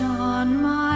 on my